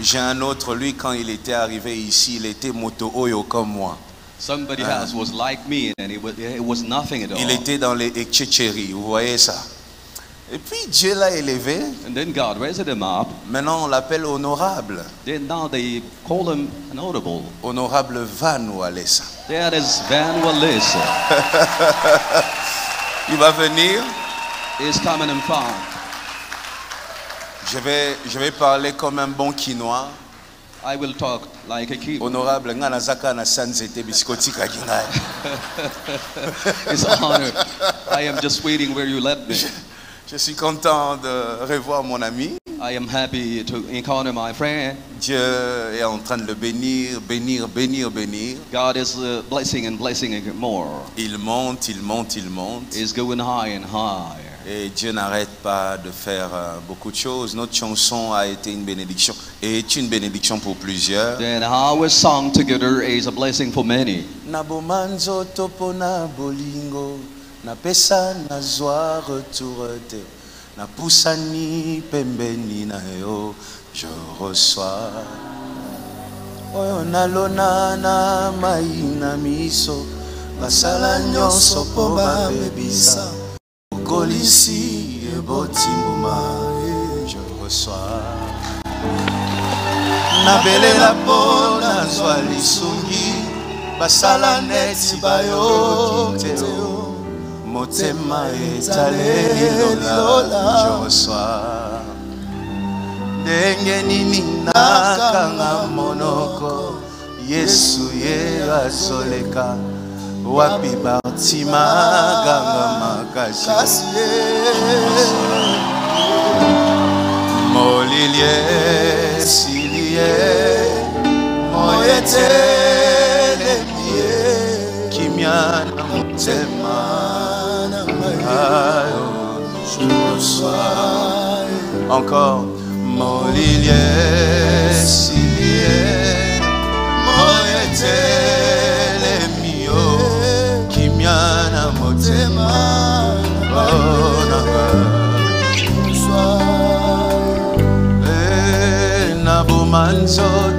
J'ai un autre, lui, quand il était arrivé ici, il était moto oyo comme moi. Somebody else was like me and it was, it was nothing at all. Il était dans les Etchéchéri, vous voyez ça. Et puis Dieu l'a élevé. And then God raised him up. Maintenant, on l'appelle honorable. Then now they call him notable. Honorable Van Walesa. That is Van Wallace. Il va venir. Is coming in far. Je vais, je vais parler comme un bon quinois. I will talk like a kid. Honorable, nga nazaka na sanzete biskotika kingai. It's an honor. I am just waiting where you led me. Je suis content de revoir mon ami. I am happy to encounter my friend. Dieu est en train de le bénir, bénir, bénir, bénir. God is uh, blessing and blessing more. Il monte, il monte, il monte. Is going high and higher. Et Dieu n'arrête pas de faire euh, beaucoup de choses. Notre chanson a été une bénédiction et est une bénédiction pour plusieurs. Then our song together is a blessing for many. naboma nzoto mpo na retour te pembeni na yo je reçois oyo nalona na mai na miso basala nyonso mpo babebisa okolisi eboti mbuma e je reçois. Nabelela mpo nazwa lisungi basala neti bayoki te o. motema etaleli lola je reçois. Ndenge nini nakanga monoko yesu ye azoleka wapi batima ganga makasi molilie silie moyetelemi ye kimia na motema ayo je reçois encore molilie So.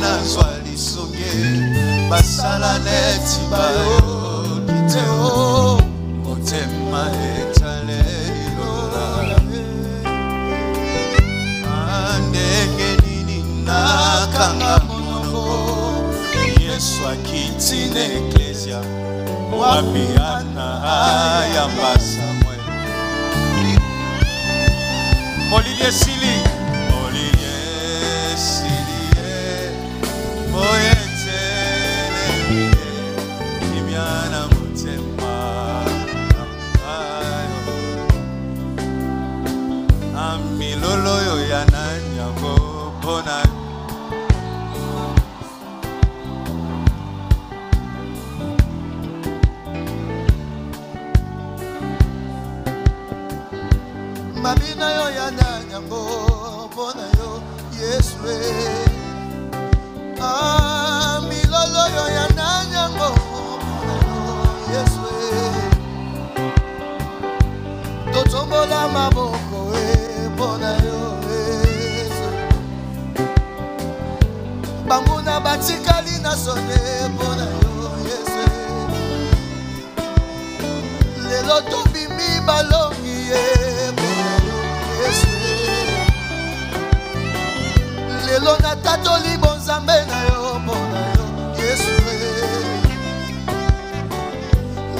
Nazwa lisungi basala neti bayoki te o motema etaleli lola Ah, ndenge nini nakanga monoko? Yesu akiti na eklesia wapi ana ayamba samwe molili esili na yo oh, yesu lelo natatoli bonzambe na yo mpo na yo yesu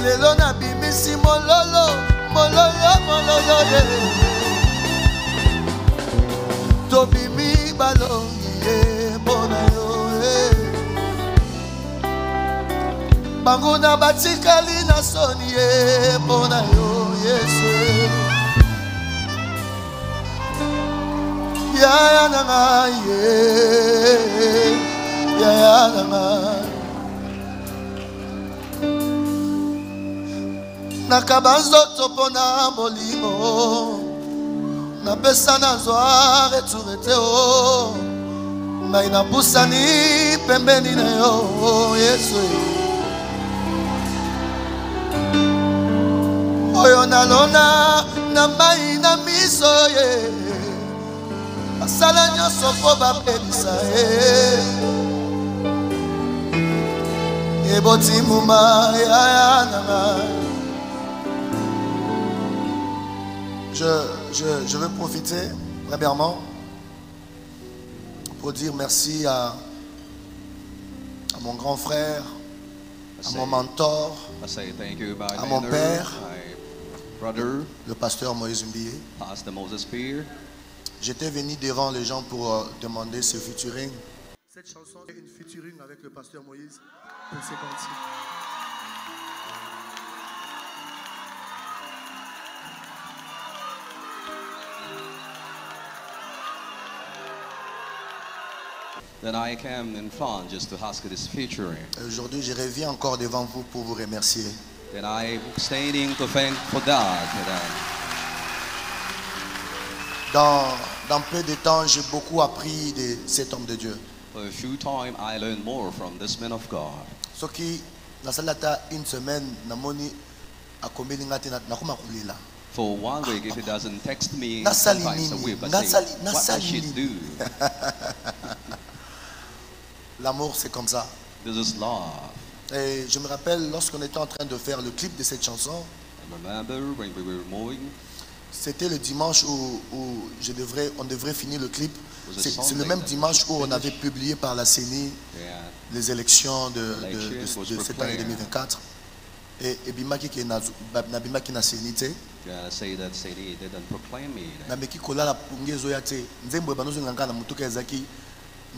lelo nabimisi mololo mololo mololo ye. Tobimi balongi ye mpo na yo banguna batikali na soni ye mpo na yo yaya na ngai ye. Na ngai nakaba nzoto mpo na molimo. Napesa nazwa retour ete o ngai napusani pembeni na yo yesu. Oyo nalona na mai na miso ye basala nyonso mpo bapelisa ye eboti muma yaya na ngai Je, je, je veux profiter, premièrement, pour dire merci à, à mon grand frère, à mon mentor, À mon père. le pasteur Moïse Mbié. J'étais venu devant les gens pour euh, demander ce featuring. Cette chanson est une featuring avec le pasteur Moïse. C'est parti. Then I came in front just to ask this featuring. Et Aujourd'hui, je reviens encore devant vous pour vous remercier. Then I'm standing to thank for that. for that. Dans, dans peu de temps, j'ai beaucoup appris de cet homme de Dieu. For a few time, I learned more from this man of God. soki une semaine namoni akombeli nga te na- nakoma kolela For one week, if he doesn't text me, Nasali sometimes a nini? week, I say, Nasali- what I nasali should nini? do. l'amour c'est comme ça This is love. et je me rappelle lorsqu'on était en train de faire le clip de cette chanson I remember when we were moving, c'était le dimanche où, où je devrais, on devrait finir le clip. C'est le même dimanche où on avait publié par la CENI les élections de, de- de- de cette année proclaimed. 2024 et ke nazu- ba- nabimaki na CENI te yeah, say that Sadie didn't proclaim me. then. nameki kolala pungi ezoya te nzembo ebandozonga nga na motuka ezalaki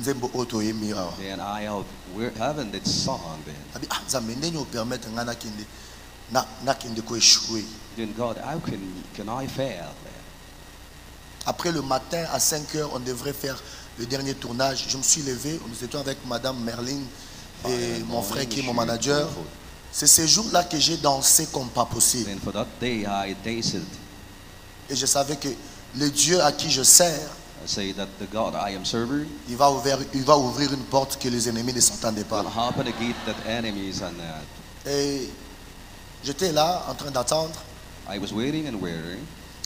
nzembo oyo toyembi awa. Abi ah nzambe ndenge opermettre ngai nakende na- nakende koéchouer Then God, how can, can I fail après le matin à 5 heures on devrait faire le dernier tournage. Je me suis levé nous étions avec madame Merlin et Fine, mon frère qui est mon manager. c'est ce jour là que j'ai dansé comme pas possible. Then for that day, I danced. et je savais que le Dieu à qui je sers I say that the God I am serving il va ouvrir, il va ouvrir une porte que les ennemis ne s'entendaient pas. will that enemies and that. et j'étais là en train d'attendre I was waiting and waiting.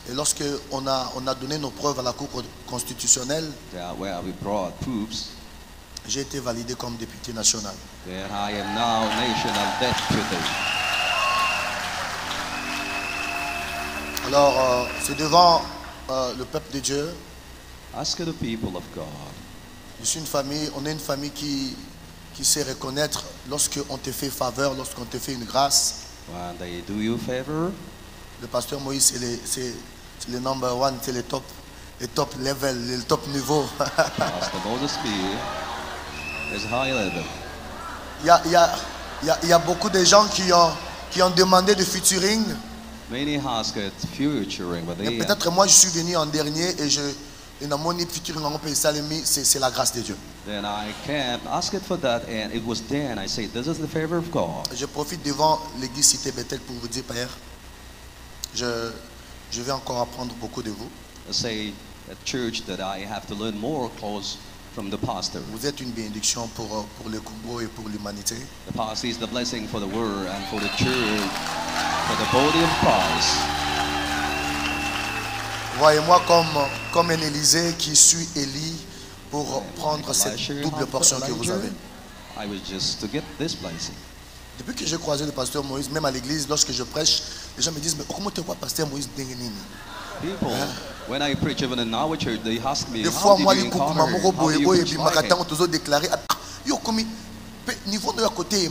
Et lorsque on a, on a donné nos preuves à la Cour constitutionnelle, j'ai été validé comme député national. Then I am now national deputy. Alors, euh, c'est devant euh, le peuple de Dieu. Ask the people of God. Je suis une famille, on est une famille qui, qui sait reconnaître lorsqu'on te fait faveur, lorsqu'on te fait une grâce. When they do you favor, Le pasteur Moïse, c'est le, c'est- c'est le number one, c'est le top, le top level, le top niveau. Pastor Moses Spear is high level. il, y a, il, y a, il y a- il y a beaucoup de gens qui ont, qui ont demandé de featuring. Many ask it futuring, but Et they peut-être moi, je suis venu en dernier et je. C'est la grâce de Dieu. then I can't ask it for that, and it was then I say, this is the favor of God. Je profite devant l'église Cité Bethel pour vous dire, Père, je, je vais encore apprendre beaucoup de vous. I say at church that I have to learn more close from the pastor. Vous êtes une bénédiction pour, pour le Congo et pour l'humanité. The pastor is the blessing for the world and for the church, for the body of Christ. Voyez-moi comme, comme un Élysée qui suit Élie pour prendre cette double portion que vous avez. I was just to get this blessing. Depuis que j'ai croisé le pasteur Moïse, même à l'église, lorsque je prêche, les gens me disent, mais comment tu vois pasteur Moïse ndenge nini? People, when I preach even in our church, they ask me, Des how fois, did moi, you les encounter? How do you preach like him? Niveau de la côté,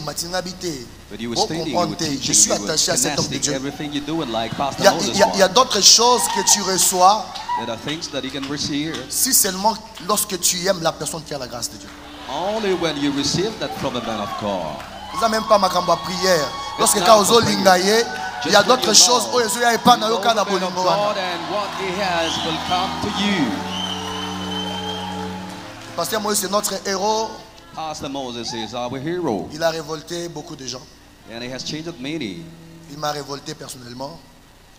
you comprenez, were je suis attaché à cet homme de Dieu. Il y a, d'autres choses que tu reçois. There are things that you can receive. Si seulement lorsque tu aimes la personne qui a la grâce de Dieu. only when you receive that from a man of God. eza même pas makambo ya prière. Lorsque ka ozolinga ye il y a Just when d'autres choses. oyo ezoya epai na yo kaka na bolingo wana pasteur moïse c'est notre héros Pastor Moses is our hero, Il a révolté beaucoup de gens. and he has changed many. Il m'a révolté personnellement.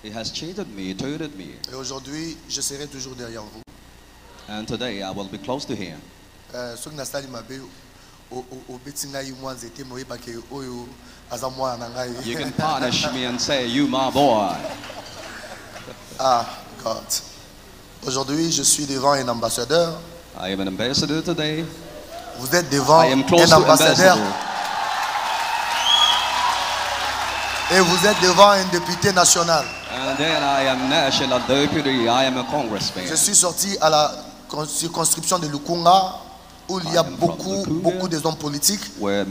He has changed me, turned me, Et aujourd'hui, je serai toujours derrière vous. and today I will be close to him. Euh, soki nasali mabe o- o- obeti ngai mwa nzete moyebake oyo aza mwana na You can punish me and say, You, my boy. ah god aujourd'hui je suis devant un ambassadeur I am an ambassador today. Vous êtes devant un ambassadeur et vous êtes devant un député national And then I am national deputy. I am a congressman. je suis sorti à la con- circonscription de Lukunga où il y a beaucoup Lukunga. beaucoup de hommes politiques je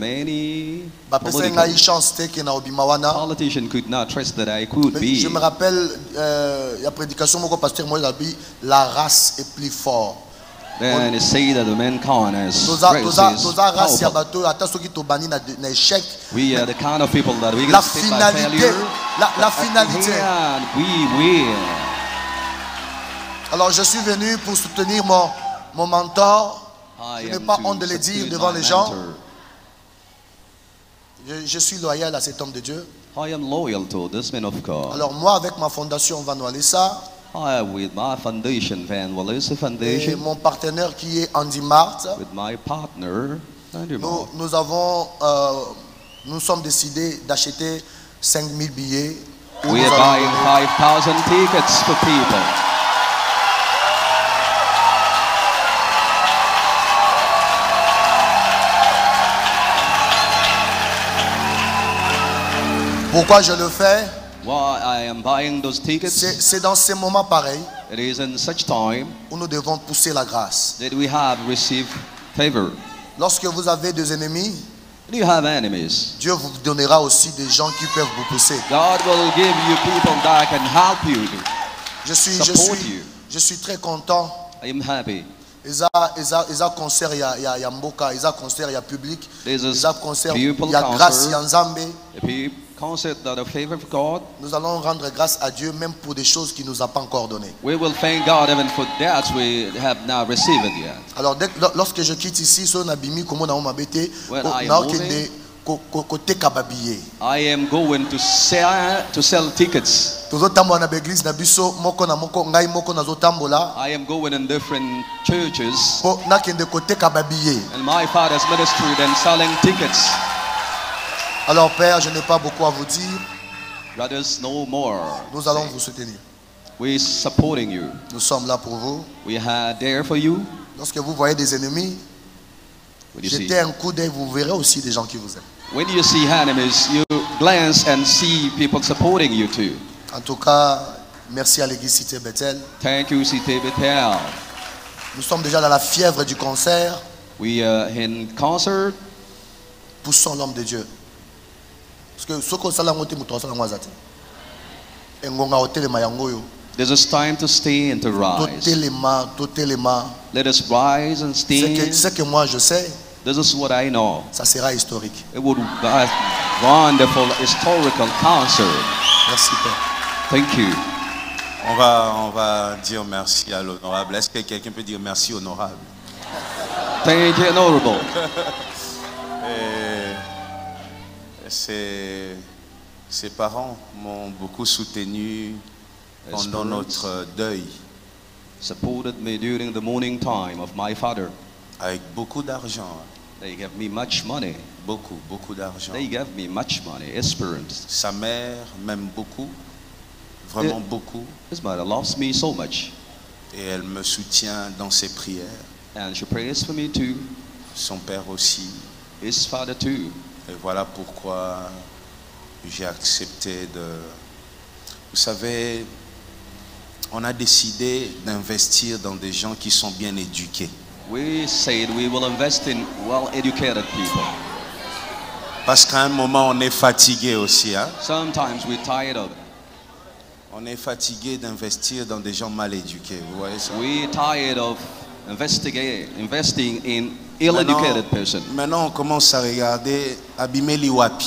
me rappelle euh, la prédication moko pasteur moi dit la race est plus forte Then it say that the mankind has toza grace toza is toza race ya powerful. bato ata soki tobani na, na échec We are the kind of people that we La can stick by finalité, failure. la- finalité. we win. alors je suis venu pour soutenir mon, mon mentor I Je n'ai am pas honte de le dire devant les gens. je, je suis loyal à cet homme de Dieu I am loyal to this man of God. alors moi avec ma fondation Van Walesa I am with my foundation, Van Wallace et Foundation, mon partenaire qui est Andy Mart. With my partner, Andrew nous, Moore. nous avons euh, nous sommes décidés d'acheter 5000 billets. We nous are buying 5,000 tickets for people. Pourquoi je le fais? Why I am buying those C'est tickets? c'est dans ces moments pareils It is in such time où nous devons pousser la grâce. that we have received favor. Lorsque vous avez des ennemis, Do you have enemies? Dieu vous donnera aussi des gens qui peuvent vous pousser. God will give you people that can help you. Je suis, je Support suis, you. je suis très content. I am happy. Eza, eza, eza concert ya, ya, ya mboka, eza concert ya public, This is eza concert people ya grâce concert. ya nzambe. If you Nous allons rendre grâce à Dieu même pour des choses qu'il nous a pas encore données. we will thank God even for that we have not received it yet. Alors dès, lorsque je quitte ici, nabimi When ko- I am koteka. I going to sell to sell tickets. tozotambola na baeglise na biso moko na moko ngai moko nazotambola I am going in different churches mpo nakende koteka babillet and my father's ministry then selling tickets. Alors père je n'ai pas beaucoup à vous dire Brothers, no more. nous allons vous soutenir We're supporting you. nous sommes là pour vous We are there for you. lorsque vous voyez des ennemis jetez un coup d'œil vous verrez aussi des gens qui vous aiment when you see enemies, you glance and see people supporting you too. en tout cas merci à l'église Cité Bethel Thank you, Cité Bethel. nous sommes déjà dans la fièvre du concert We are in concert. poussons l'homme de Dieu This is time to stay and to rise. Let us rise and ce que, stand. ce que moi je sais This is what I know. ça sera historique It would be a wonderful historical concert. merci père Thank you. On va, on va dire merci à l'honorable. Est-ce que quelqu'un peut dire merci honorable? Thank you, Honorable. Ses, ses parents m'ont beaucoup soutenu pendant notre deuil Supported me during the morning time of my father. avec beaucoup d'argent. They gave me much money. Beaucoup, beaucoup d'argent. They gave me much money. Experience. Sa mère m'aime beaucoup, vraiment Et- beaucoup, His mother loves me so much. et elle me soutient dans ses prières. And she prays for me too. Son père aussi. His father too. Et voilà pourquoi j'ai accepté de... Vous savez, on a décidé d'investir dans des gens qui sont bien éduqués. We said we will invest in well-educated people. Parce qu'à un moment, on est fatigué aussi. Hein? Sometimes we're tired of it. On est fatigué d'investir dans des gens mal éduqués. Vous voyez ça? We're tired of investing in ill-educated person. maintenant, on commence à regarder Abimeli Wapi.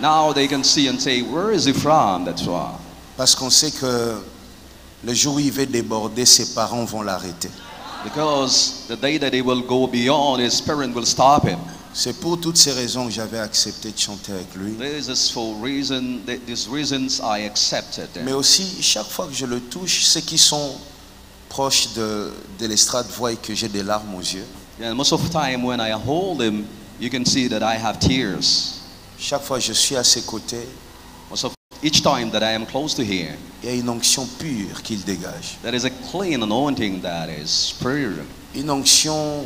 Now they can see and say, where is he from? That's why. Parce qu'on sait que le jour où il va déborder, ses parents vont l'arrêter. Because the day that he will go beyond, his spirit will stop him. C'est pour toutes ces raisons que j'avais accepté de chanter avec lui. This is for reason, th- these reasons I accepted. Mais aussi, chaque fois que je le touche, ceux qui sont proches de, de l'estrade voient que j'ai des larmes aux yeux. And most of the time when I hold him, you can see that I have tears. Chaque fois que je suis à ses côtés, Most of each time that I am close to him, il y a une onction pure qu'il dégage. there is a clean anointing that is pure. Une onction,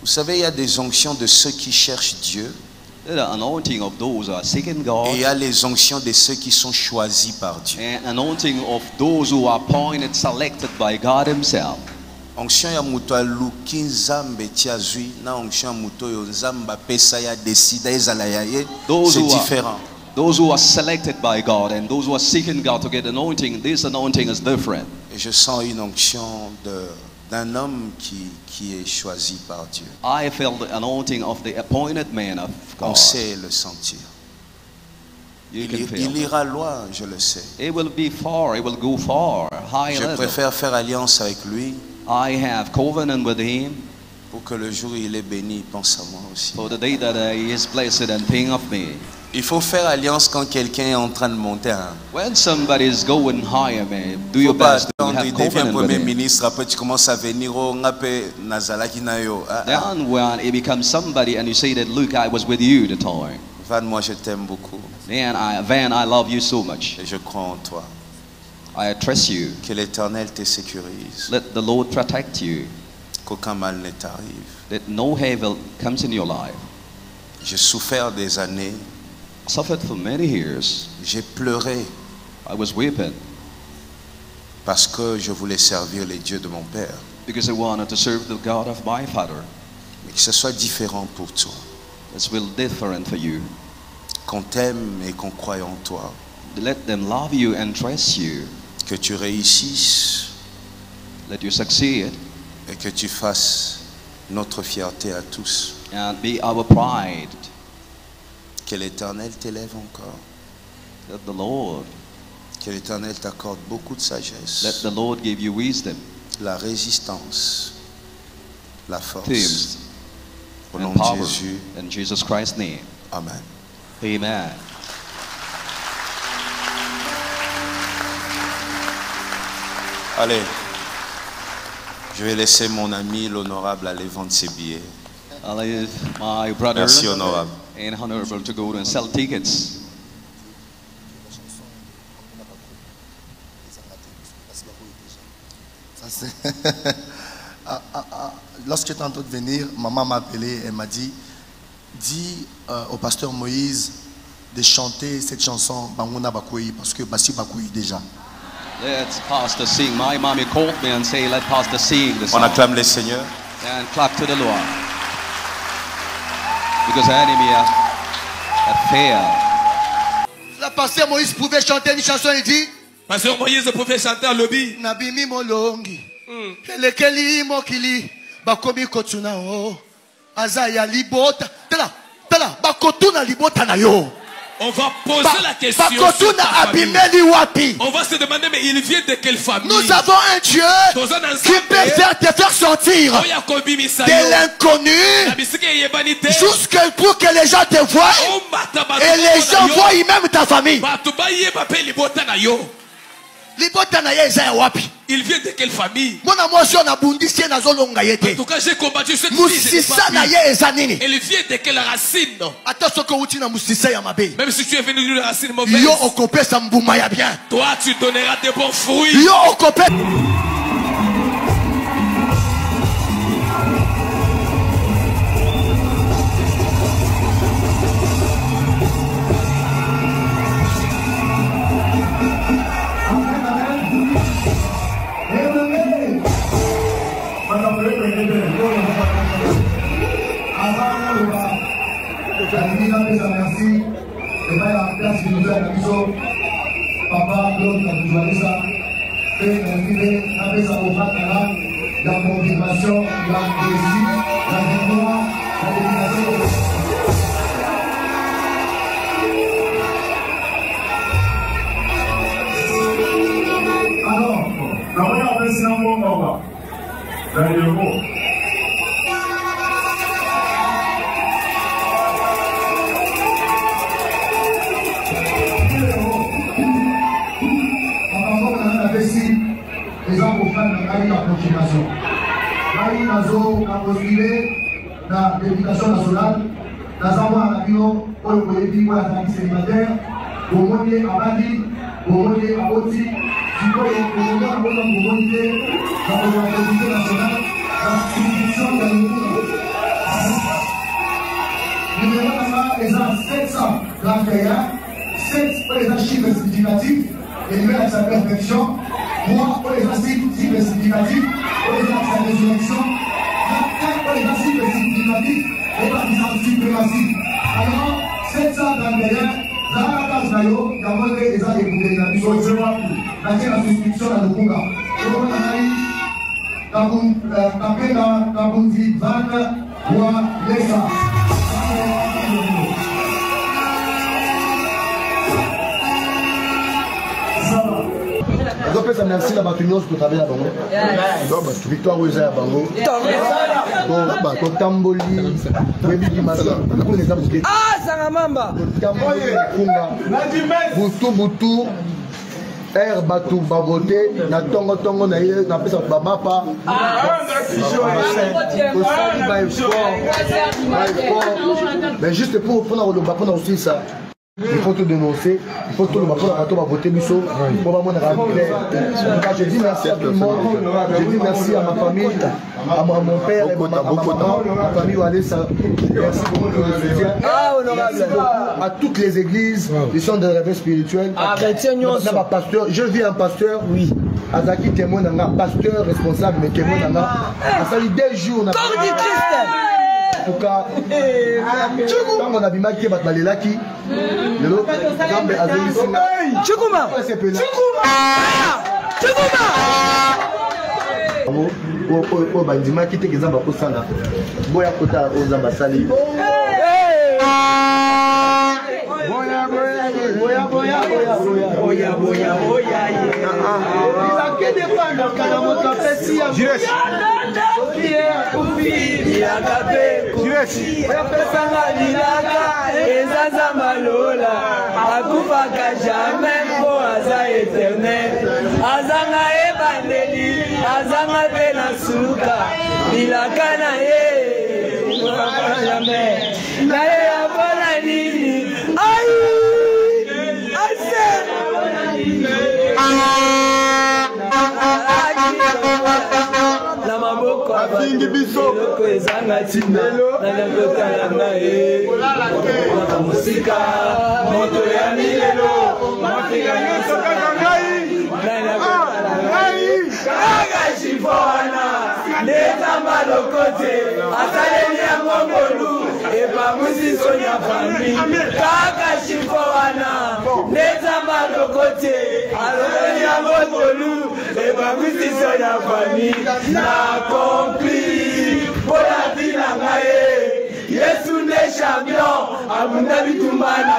vous savez, il y a des onctions de ceux qui cherchent Dieu anointing of those who are seeking et God, il y a les onctions de ceux qui sont choisis par Dieu. and anointing of those who are appointed, selected by God Himself. Onction ya moto aluki nzambe ti azwi na onction ya moto oyo nzambe apesa ye adesida ezala ya ye Those c'est who are- différent Those who are selected by God and those who are seeking God to get anointing, this anointing is different. et je sens une onction de- d'un homme qui, qui est choisi par Dieu I felt the anointing of the appointed man of on God. sait le sentir You il, can il ira loin je le sais It will be far. It will go far, high je level. préfère faire alliance avec lui I have covenant with Him pour que le jour où il est béni il pense à moi aussi for the day that uh, He is blessed and think of me. il faut faire alliance quand quelqu'un est en train de monter hein. When somebody is going higher, man, do faut your pas best have il devient premier ministre après tu commences à venir oh nga pe nazalaki na yo Ah, ah. Then when he becomes somebody and you say that, look, I was with you the time. Van, moi je t'aime beaucoup Man, I, Van, I love you so much. et je crois en toi. I trust you. Que l'Éternel te sécurise, Let the Lord protect you. qu'aucun mal ne t'arrive. That no evil comes in your life. J'ai souffert des années, I suffered for many years. j'ai pleuré I was weeping parce que je voulais servir les dieux de mon Père. because I wanted to serve the God of my father. Mais que ce soit différent pour toi, It's will different for you. qu'on t'aime et qu'on croie en toi, Let them love you and trust you. Que tu réussisses Let you succeed et que tu fasses notre fierté à tous. and be our pride. Que l'Éternel t'élève encore, Let the Lord, que l'Éternel t'accorde beaucoup de let sagesse, the Lord give you wisdom, la résistance, la force. teams, Au nom de. Jésus, In Jesus Christ's name. Amen. Amen. Allez, je vais laisser mon ami l'honorable aller vendre ses billets. I'll leave my brother Merci, honorable. and honorable to go and sell tickets. Ça, c'est- Ah, ah, ah. Lorsque j'étais en train de venir, maman m'a appelé, elle m'a dit, dis euh, au pasteur Moïse de chanter cette chanson Banguna Bakoui parce que Bassi Bakoui déjà. Let Pastor sing. My mommy called me and say, let Pastor sing the On acclame le Seigneur. And clap to the Lord. Because the enemy have, have failed. Le pasteur Moïse pouvait chanter une chanson, il dit Pasteur Moïse pouvait chanter un lobby. Nabimi molongi elekeli mokili bakomi kotuna o aza ya libota tala tala bakotuna libota na yo On va poser la question. sur On va se demander, mais il vient de quelle famille? Nous avons un Dieu qui peut faire te faire sortir de l'inconnu jusque pour que les gens te voient et les gens voient même ta famille il vient de quelle famille? En tout cas j'ai combattu cette nini? Elle vient de quelle racine? Même si tu es venu d'une racine mauvaise. Toi tu donneras de bons fruits nalingi napesa merci epai ya place militaire na biso papa claude katuzalisa mpe nalingi mpe napesa kokatala ya confirmation ya desi ya victoire ya dédication alors namoni apesina mbongo kwa bazopostule na l'éducation nationale. Naza mwana na bino oyo boyebi oyo azalaki célibataire bomoni ye abandi bomoni ye aboti. Sikoyo komona bona bomoni te na kozwa politique nationale na institution ya lokumu numéro nanga eza 731 7 oyo eza chiffre significatif elibelakisa perfection. Moi oyo eza chiffre significatif oyo ezalakisa résurrection. na 4 oyo eza chiffre significatif ebakisa suprématie alors 731 zalaka place na yo yango nde eza ebundeli na biso natie na suscription na lokunga okomona ngai kapenga kabundi van wa lesa azopesa merci na bato nyonso totabela bango. Donc bato victoire oyo eza ya bango totamboli toyebikimaaakuna eza moke. Sanga mamba. Butu butu. Ere bato bavote na ntongotongo na ye napesa bamapa tosali baeffort mais juste mpona koloba mpona kosilisa il faut tout dénoncer, il faut tout le monde pour voter biso, pour vraiment clair. Je dis merci à tout le monde, je dis merci à ma famille, à mon père et ma, ma maman, ma famille Walesa. Merci beaucoup pour le soutien. Merci beaucoup à toutes les églises, qui sont des réveils spirituels. N'a pas pasteur, je vis un pasteur, oui. Azaki témoin d'un pasteur responsable, mais témoin d'un Ça fait deux jours. Corps du Christ tuka ntango nabimaki ye bato balelaki. Lelo nzambe azongisinga chukuma oyo bandimaki teke nzambe akosala. Boya kotala oyo nzambe asali opesanga lilaka eza nzamba lola akufaka jamai mpo aza eternel azanga ye bandeli azanga mpe na suka bilaka na ye na maboko afingi biso. eloko ezanga ntina nanakotalanga ye. Aka mosika moto ya milelo mafika nyonso kaka ngai. Kaka shifo wana nde nzamba lokote asaleli yango ngolu epamusi soni ya fami kaka shifo wana nde nzamba lokote asaleli yango ngolu epamusi soni ya fami na kompli mpo na ntina ngai yesu nde champion abunda bitumbana